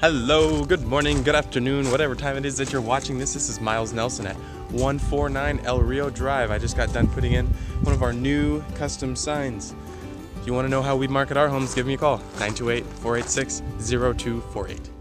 Hello, good morning, good afternoon, whatever time it is that you're watching this. This is Miles Nelson at 149 El Rio Drive. I just got done putting in one of our new custom signs. If you want to know how we market our homes, give me a call 928 486 0248.